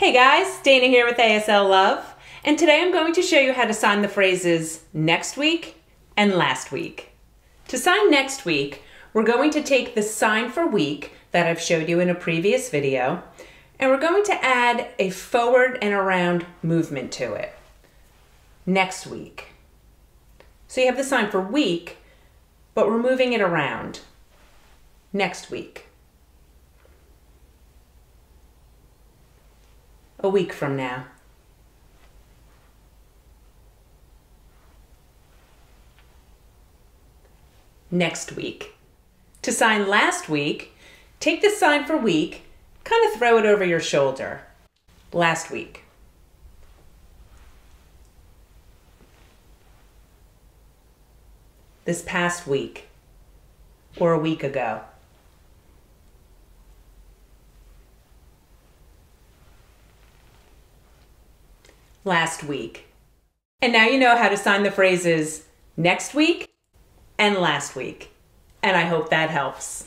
Hey guys, Dana here with ASL Love, and today I'm going to show you how to sign the phrases next week and last week. To sign next week, we're going to take the sign for week that I've showed you in a previous video, and we're going to add a forward and around movement to it. Next week. So you have the sign for week, but we're moving it around. Next week. A week from now. Next week. To sign last week, take the sign for week, kind of throw it over your shoulder. Last week. This past week, or a week ago. Last week. And now you know how to sign the phrases next week and last week. And I hope that helps.